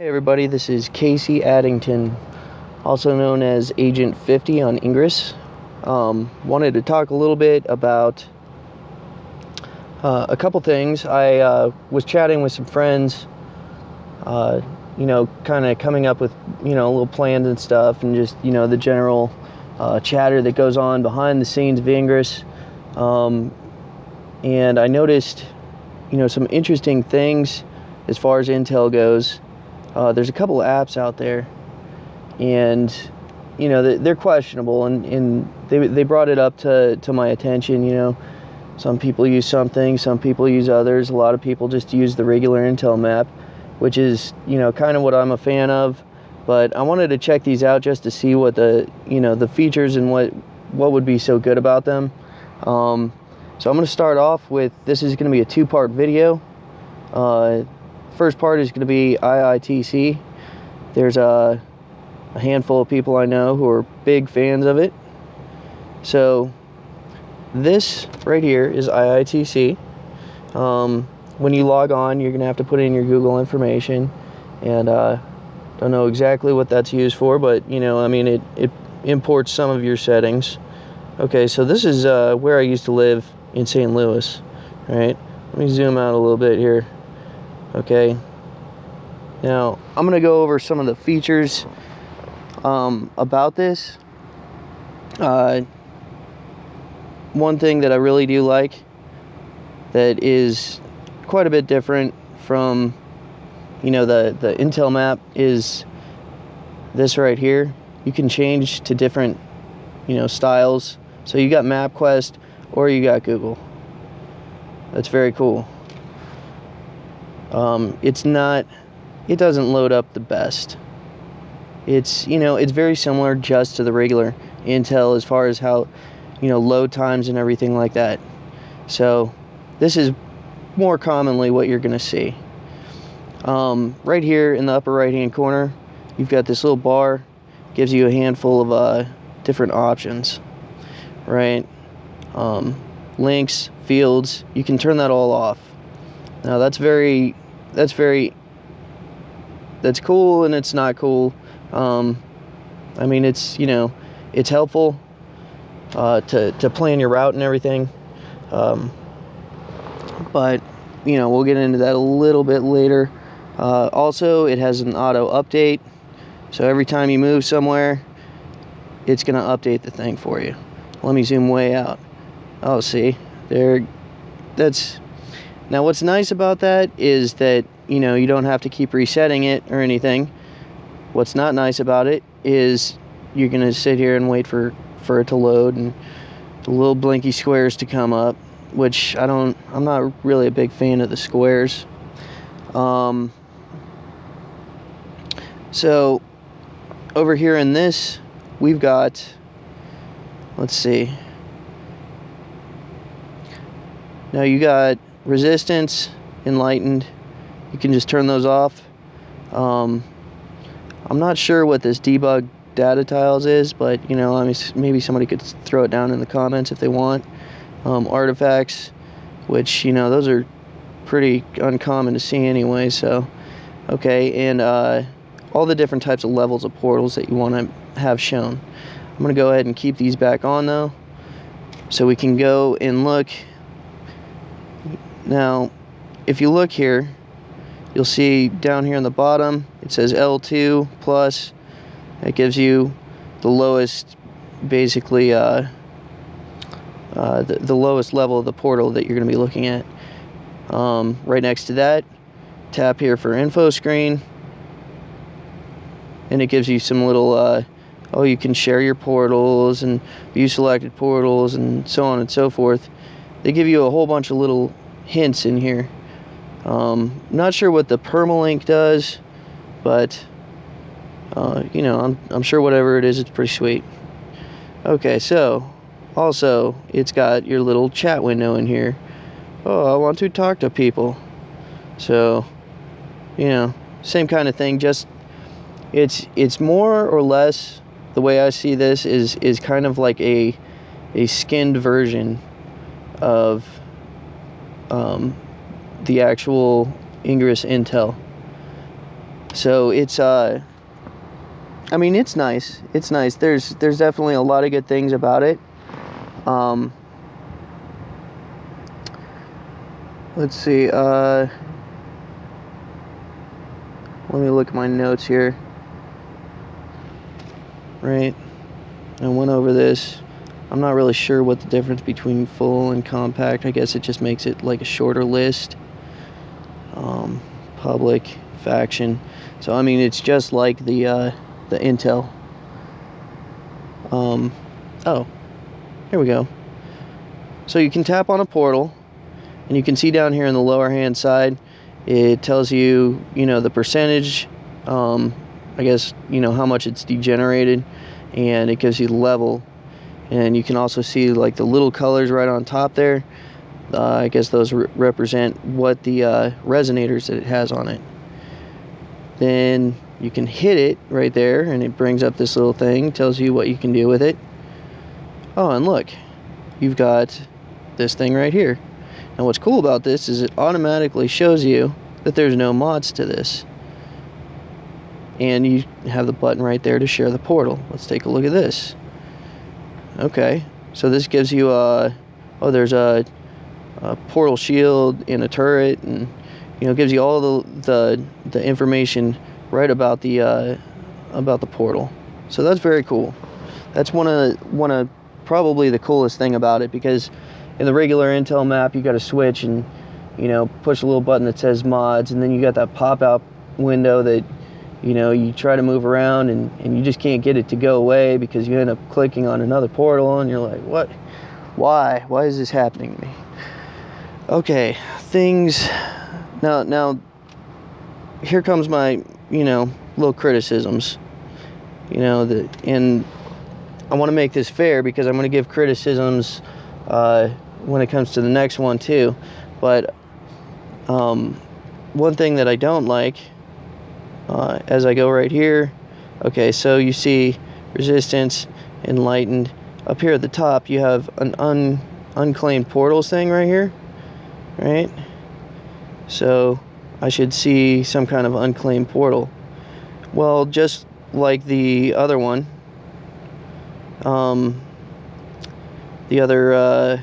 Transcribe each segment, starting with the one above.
Hey everybody, this is Casey Addington, also known as Agent 50 on Ingress. Um, wanted to talk a little bit about uh, a couple things. I uh, was chatting with some friends, uh, you know, kind of coming up with, you know, little plans and stuff, and just, you know, the general uh, chatter that goes on behind the scenes of Ingress. Um, and I noticed, you know, some interesting things as far as Intel goes uh, there's a couple of apps out there, and you know they're questionable, and, and they they brought it up to to my attention. You know, some people use something, some people use others. A lot of people just use the regular Intel map, which is you know kind of what I'm a fan of. But I wanted to check these out just to see what the you know the features and what what would be so good about them. Um, so I'm going to start off with this is going to be a two-part video. Uh, first part is going to be IITC. There's a, a handful of people I know who are big fans of it. So this right here is IITC. Um, when you log on, you're going to have to put in your Google information. And uh, don't know exactly what that's used for, but you know, I mean, it, it imports some of your settings. Okay, so this is uh, where I used to live in St. Louis, right? Let me zoom out a little bit here. Okay. Now, I'm going to go over some of the features um, about this. Uh, one thing that I really do like that is quite a bit different from, you know, the, the Intel map is this right here. You can change to different, you know, styles. So you got MapQuest or you got Google. That's very cool. Um, it's not, it doesn't load up the best. It's, you know, it's very similar just to the regular Intel as far as how, you know, load times and everything like that. So this is more commonly what you're going to see. Um, right here in the upper right hand corner, you've got this little bar, gives you a handful of uh, different options, right? Um, links, fields, you can turn that all off. Now that's very, that's very, that's cool and it's not cool. Um, I mean, it's, you know, it's helpful uh, to, to plan your route and everything. Um, but, you know, we'll get into that a little bit later. Uh, also, it has an auto update. So every time you move somewhere, it's going to update the thing for you. Let me zoom way out. Oh, see, there, that's now, what's nice about that is that, you know, you don't have to keep resetting it or anything. What's not nice about it is you're going to sit here and wait for, for it to load and the little blinky squares to come up, which I don't, I'm not really a big fan of the squares. Um, so, over here in this, we've got, let's see. Now you got resistance, enlightened. You can just turn those off. Um, I'm not sure what this debug data tiles is, but you know, I mean, maybe somebody could throw it down in the comments if they want. Um, artifacts, which you know, those are pretty uncommon to see anyway. So, okay, and uh, all the different types of levels of portals that you want to have shown. I'm gonna go ahead and keep these back on though, so we can go and look now, if you look here, you'll see down here on the bottom, it says L2 plus. It gives you the lowest, basically, uh, uh, the, the lowest level of the portal that you're going to be looking at. Um, right next to that, tap here for info screen. And it gives you some little, uh, oh, you can share your portals and view selected portals and so on and so forth. They give you a whole bunch of little hints in here. Um, not sure what the permalink does, but uh, you know, I'm, I'm sure whatever it is, it's pretty sweet. Okay, so also it's got your little chat window in here. Oh, I want to talk to people. So, you know, same kind of thing. Just it's it's more or less the way I see this is is kind of like a a skinned version of um, the actual Ingress Intel. So it's uh I mean it's nice. It's nice. There's there's definitely a lot of good things about it. Um let's see, uh let me look at my notes here. Right. I went over this. I'm not really sure what the difference between full and compact. I guess it just makes it like a shorter list. Um, public, faction. So I mean, it's just like the uh, the Intel. Um, oh, here we go. So you can tap on a portal, and you can see down here in the lower hand side, it tells you, you know, the percentage. Um, I guess you know how much it's degenerated, and it gives you level and you can also see like the little colors right on top there. Uh, I guess those re- represent what the uh, resonators that it has on it. Then you can hit it right there and it brings up this little thing tells you what you can do with it. Oh and look you've got this thing right here. And what's cool about this is it automatically shows you that there's no mods to this. And you have the button right there to share the portal. Let's take a look at this Okay, so this gives you a, oh, there's a, a portal shield in a turret, and you know gives you all the the, the information right about the uh, about the portal. So that's very cool. That's one of one of probably the coolest thing about it because in the regular Intel map you got to switch and you know push a little button that says mods, and then you got that pop out window that you know you try to move around and, and you just can't get it to go away because you end up clicking on another portal and you're like what? Why? Why is this happening to me? Okay things now now here comes my you know little criticisms you know the and i want to make this fair because i'm going to give criticisms uh, when it comes to the next one too but um, one thing that i don't like uh, as I go right here. Okay, so you see resistance, enlightened. Up here at the top, you have an un, unclaimed portals thing right here, right? So I should see some kind of unclaimed portal. Well, just like the other one, um, the other, uh,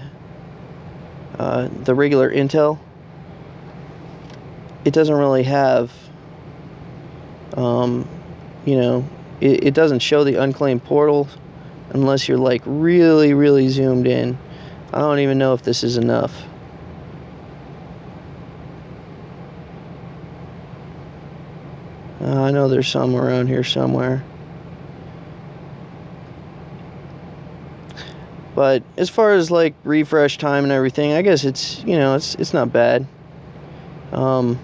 uh, the regular Intel, it doesn't really have um, you know, it, it doesn't show the unclaimed portal unless you're like really, really zoomed in. I don't even know if this is enough. Uh, I know there's some around here somewhere. But as far as like refresh time and everything, I guess it's you know it's it's not bad. Um,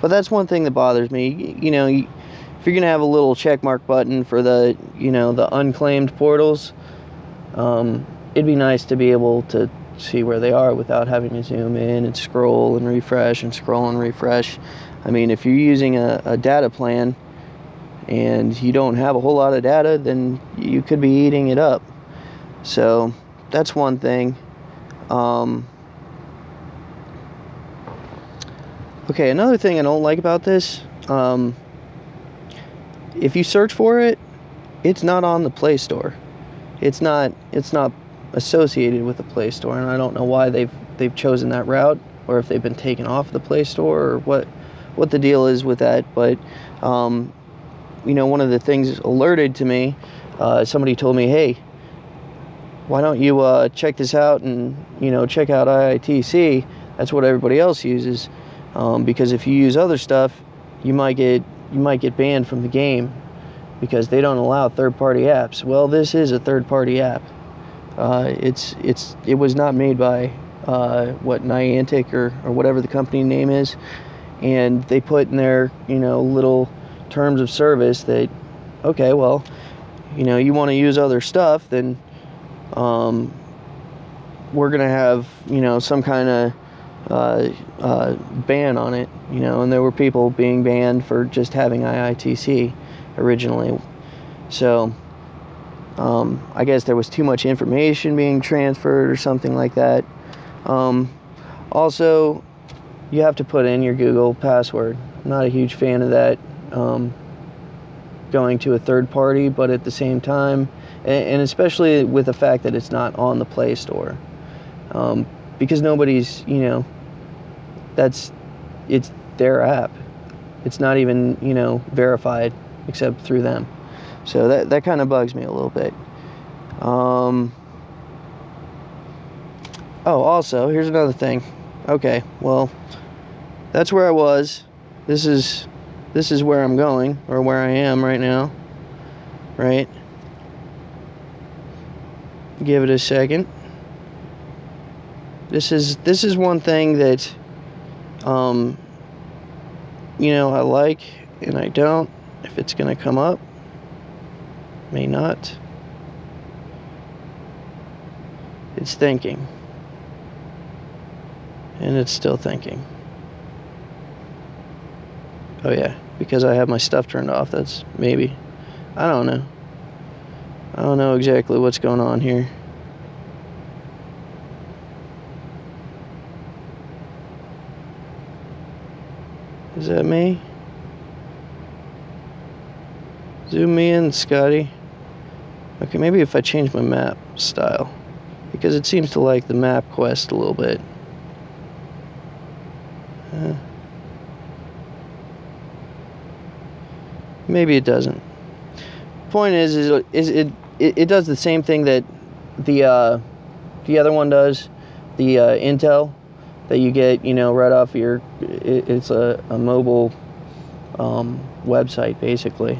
but that's one thing that bothers me. You know, if you're gonna have a little check mark button for the, you know, the unclaimed portals, um, it'd be nice to be able to see where they are without having to zoom in and scroll and refresh and scroll and refresh. I mean, if you're using a, a data plan and you don't have a whole lot of data, then you could be eating it up. So that's one thing. Um, Okay, another thing I don't like about this, um, if you search for it, it's not on the Play Store. It's not. It's not associated with the Play Store, and I don't know why they've they've chosen that route, or if they've been taken off the Play Store, or what what the deal is with that. But um, you know, one of the things alerted to me, uh, somebody told me, hey, why don't you uh, check this out and you know check out IITC? That's what everybody else uses um, because if you use other stuff, you might get you might get banned from the game because they don't allow third-party apps. Well, this is a third-party app. Uh, it's it's it was not made by uh, what Niantic or or whatever the company name is, and they put in their you know little terms of service that okay, well, you know you want to use other stuff, then um, we're gonna have you know some kind of uh, uh, ban on it, you know, and there were people being banned for just having IITC originally. So um, I guess there was too much information being transferred or something like that. Um, also, you have to put in your Google password. I'm not a huge fan of that. um, going to a third party, but at the same time, and, and especially with the fact that it's not on the Play Store, um, because nobody's, you know, that's it's their app. It's not even, you know, verified except through them. So that that kind of bugs me a little bit. Um, oh, also, here's another thing. Okay, well, that's where I was. This is this is where I'm going or where I am right now. Right? Give it a second. This is this is one thing that um you know, I like and I don't if it's to come up. May not. It's thinking. And it's still thinking. Oh yeah, because I have my stuff turned off. That's maybe. I don't know. I don't know exactly what's going on here. Is that me? Zoom me in, Scotty. Okay, maybe if I change my map style. Because it seems to like the MapQuest a little bit. Uh, maybe it doesn't. Point is, is, it, it, it does the same thing that the uh, the other one does, the uh, Intel that you get, you know, right off your. It, it's a, a mobile um, website basically.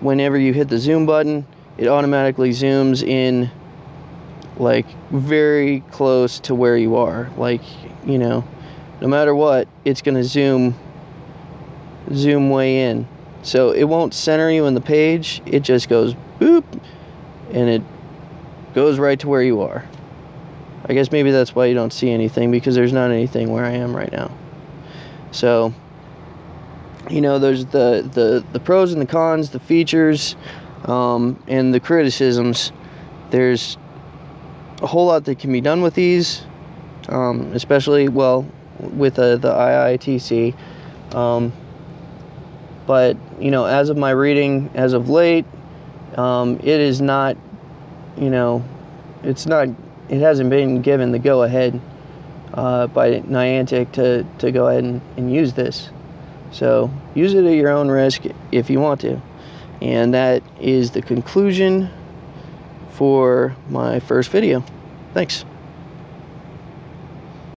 Whenever you hit the zoom button, it automatically zooms in like very close to where you are. Like, you know, no matter what, it's going to zoom zoom way in. So it won't center you in the page. It just goes boop and it goes right to where you are. I guess maybe that's why you don't see anything because there's not anything where I am right now. So, you know, there's the the the pros and the cons, the features, um, and the criticisms. There's a whole lot that can be done with these, um, especially well with uh, the IITC. Um, but you know, as of my reading, as of late, um, it is not, you know, it's not it hasn't been given the go ahead uh, by Niantic to, to go ahead and, and use this. So use it at your own risk if you want to. And that is the conclusion for my first video. Thanks.